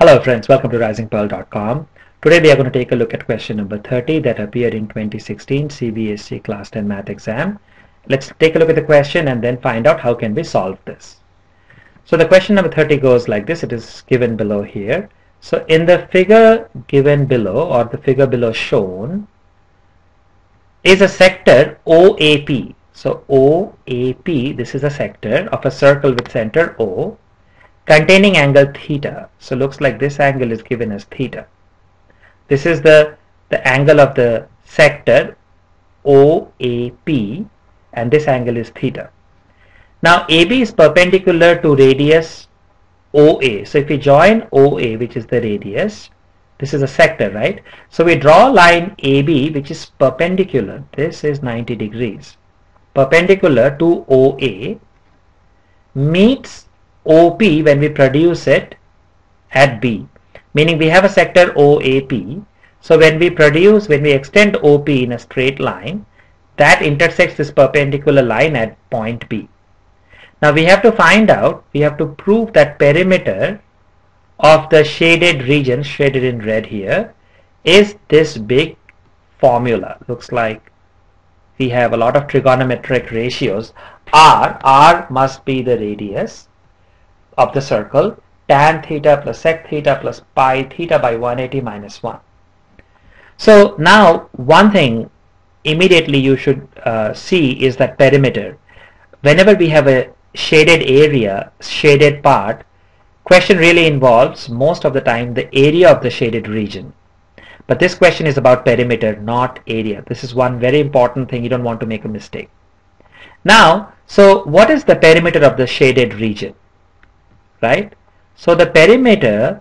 Hello friends, welcome to risingpearl.com. Today we are going to take a look at question number 30 that appeared in 2016 CBSE Class 10 Math exam. Let's take a look at the question and then find out how can we solve this. So the question number 30 goes like this, it is given below here. So in the figure given below or the figure below shown is a sector OAP. So OAP, this is a sector of a circle with center O containing angle theta. So looks like this angle is given as theta. This is the, the angle of the sector OAP and this angle is theta. Now AB is perpendicular to radius OA. So if we join OA which is the radius, this is a sector right? So we draw line AB which is perpendicular. This is 90 degrees. Perpendicular to OA meets OP when we produce it at B. Meaning we have a sector OAP so when we produce when we extend OP in a straight line that intersects this perpendicular line at point B. Now we have to find out we have to prove that perimeter of the shaded region shaded in red here is this big formula. Looks like we have a lot of trigonometric ratios. R r must be the radius of the circle tan theta plus sec theta plus pi theta by 180 minus 1. So now one thing immediately you should uh, see is that perimeter. Whenever we have a shaded area, shaded part, question really involves most of the time the area of the shaded region. But this question is about perimeter, not area. This is one very important thing. You don't want to make a mistake. Now, so what is the perimeter of the shaded region? Right? So the perimeter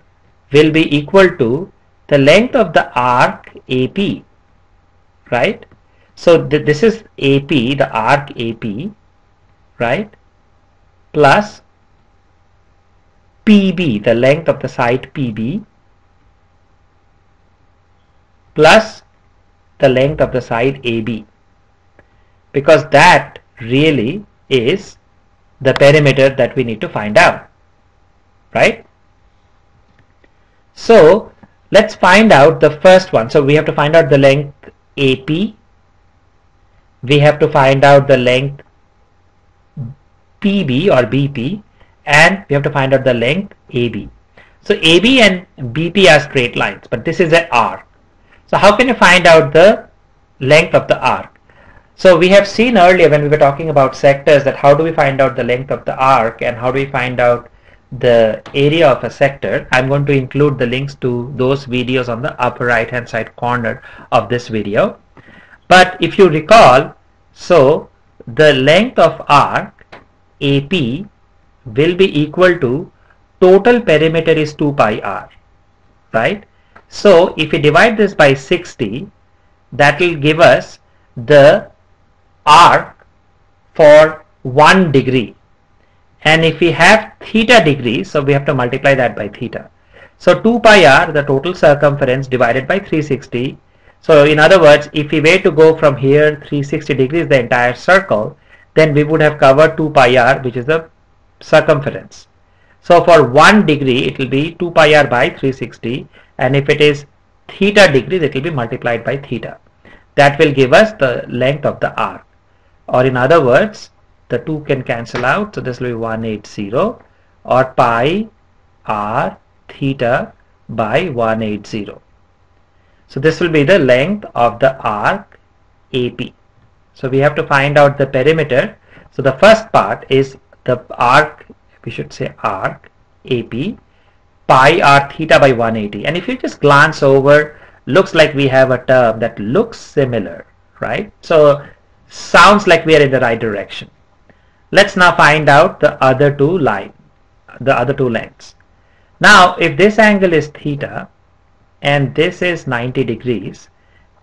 will be equal to the length of the arc AP, right? So th this is AP, the arc AP, right? Plus PB, the length of the side PB, plus the length of the side AB because that really is the perimeter that we need to find out right? So let's find out the first one. So we have to find out the length AP. We have to find out the length PB or BP and we have to find out the length AB. So AB and BP are straight lines but this is an arc. So how can you find out the length of the arc? So we have seen earlier when we were talking about sectors that how do we find out the length of the arc and how do we find out the area of a sector I'm going to include the links to those videos on the upper right hand side corner of this video. But if you recall so the length of arc AP will be equal to total perimeter is 2 pi r right? So if we divide this by 60 that will give us the arc for 1 degree and if we have theta degrees so we have to multiply that by theta. So 2 pi r the total circumference divided by 360 so in other words if we were to go from here 360 degrees the entire circle then we would have covered 2 pi r which is the circumference. So for 1 degree it will be 2 pi r by 360 and if it is theta degrees it will be multiplied by theta. That will give us the length of the arc. Or in other words the 2 can cancel out so this will be 180 or pi r theta by 180 so this will be the length of the arc AP so we have to find out the perimeter. So the first part is the arc we should say arc AP pi r theta by 180 and if you just glance over looks like we have a term that looks similar right? So sounds like we are in the right direction Let's now find out the other two line, the other two lengths. Now, if this angle is theta and this is 90 degrees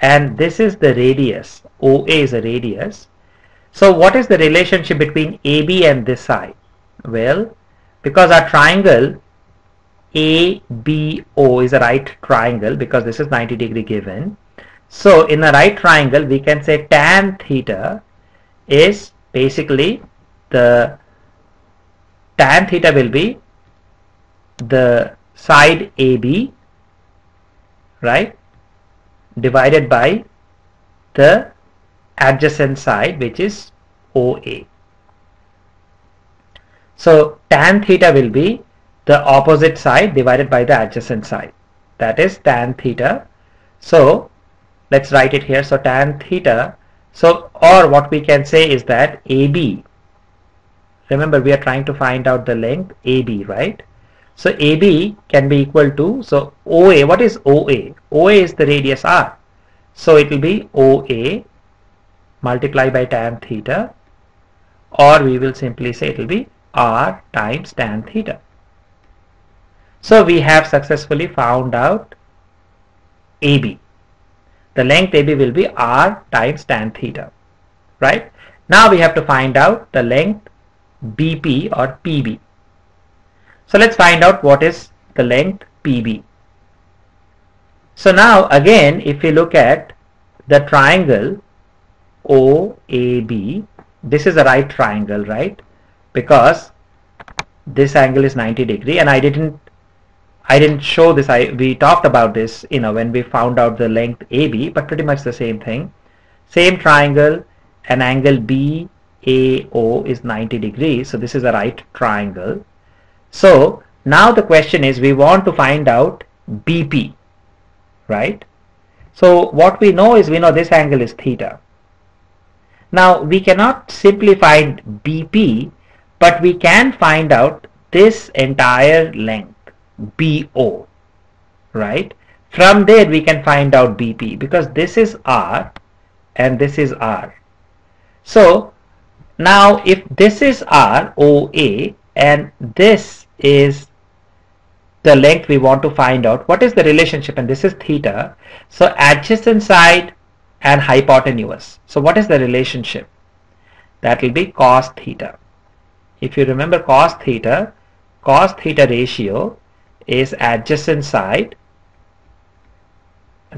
and this is the radius, OA is a radius. So what is the relationship between AB and this side? Well, because our triangle ABO is a right triangle because this is 90 degree given. So in a right triangle, we can say tan theta is basically the tan theta will be the side AB right divided by the adjacent side which is OA. So tan theta will be the opposite side divided by the adjacent side. That is tan theta. So let's write it here. So tan theta. So or what we can say is that AB. Remember we are trying to find out the length AB, right? So AB can be equal to, so OA, what is OA? OA is the radius R. So it will be OA multiplied by tan theta or we will simply say it will be r times tan theta. So we have successfully found out AB. The length AB will be r times tan theta, right? Now we have to find out the length BP or PB. So let's find out what is the length PB. So now again if we look at the triangle OAB this is a right triangle right because this angle is 90 degree and I didn't I didn't show this I we talked about this you know when we found out the length AB but pretty much the same thing same triangle an angle BAO is 90 degrees so this is a right triangle. So now the question is we want to find out BP right? So what we know is we know this angle is theta. Now we cannot simply find BP but we can find out this entire length BO right? From there we can find out BP because this is R and this is R. So now if this is R OA and this is the length we want to find out what is the relationship and this is theta so adjacent side and hypotenuse. So what is the relationship? That will be cos theta. If you remember cos theta, cos theta ratio is adjacent side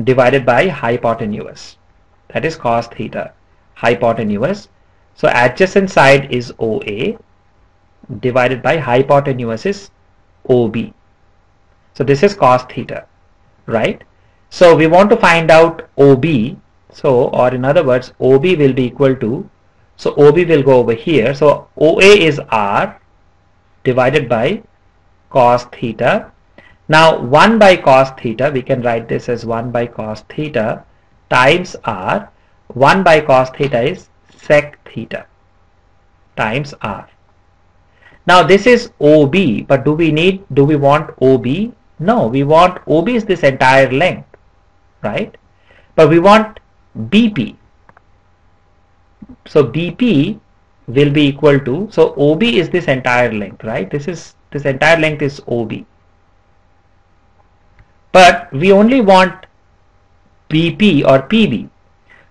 divided by hypotenuse. That is cos theta. Hypotenuse. So adjacent side is OA divided by hypotenuse is OB. So this is cos theta, right? So we want to find out OB so, or in other words, OB will be equal to, so OB will go over here. So, OA is R divided by cos theta. Now, 1 by cos theta, we can write this as 1 by cos theta times R. 1 by cos theta is sec theta times R. Now, this is OB, but do we need, do we want OB? No, we want OB is this entire length, right? But we want BP. So BP will be equal to, so OB is this entire length, right? This is, this entire length is OB. But we only want BP or PB.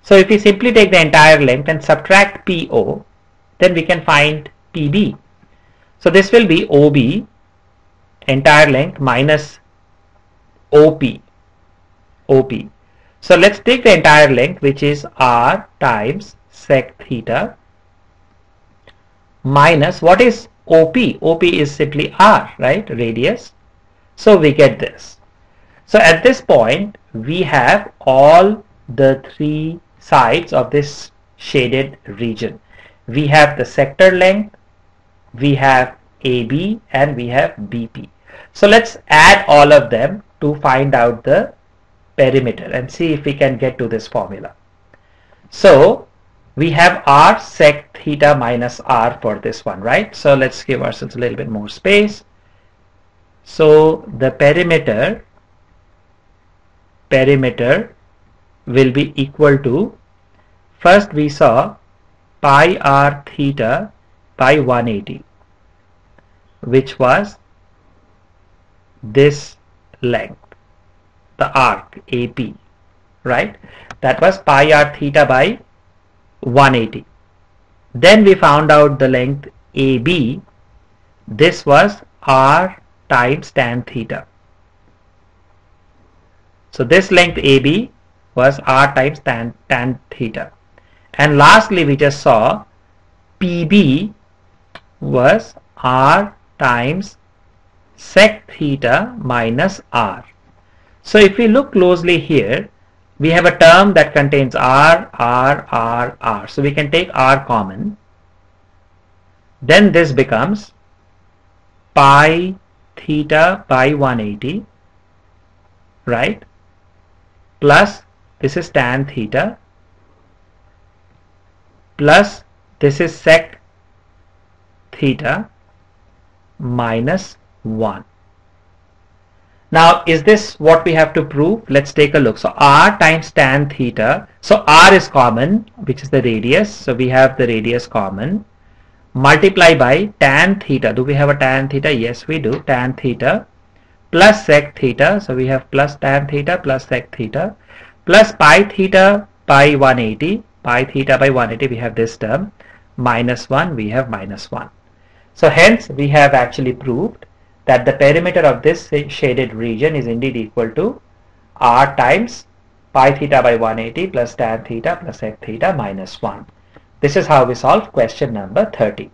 So if we simply take the entire length and subtract PO, then we can find PB. So this will be OB entire length minus OP. OP. So let's take the entire length which is r times sec theta minus what is OP? OP is simply r, right? Radius. So we get this. So at this point we have all the three sides of this shaded region. We have the sector length, we have AB and we have BP. So let's add all of them to find out the perimeter and see if we can get to this formula. So we have r sec theta minus r for this one, right? So let's give ourselves a little bit more space. So the perimeter perimeter will be equal to first we saw pi r theta by 180 which was this length the arc AP, right? That was pi r theta by 180. Then we found out the length AB. This was r times tan theta. So this length AB was r times tan, tan theta. And lastly, we just saw PB was r times sec theta minus r. So if we look closely here, we have a term that contains r, r, r, r. So we can take r common. Then this becomes pi theta by 180, right? Plus this is tan theta plus this is sec theta minus 1. Now is this what we have to prove? Let's take a look. So r times tan theta. So r is common which is the radius. So we have the radius common. Multiply by tan theta. Do we have a tan theta? Yes we do. Tan theta plus sec theta. So we have plus tan theta plus sec theta plus pi theta by 180. Pi theta by 180 we have this term. Minus 1 we have minus 1. So hence we have actually proved that the perimeter of this shaded region is indeed equal to r times pi theta by 180 plus tan theta plus sec theta minus 1. This is how we solve question number 30.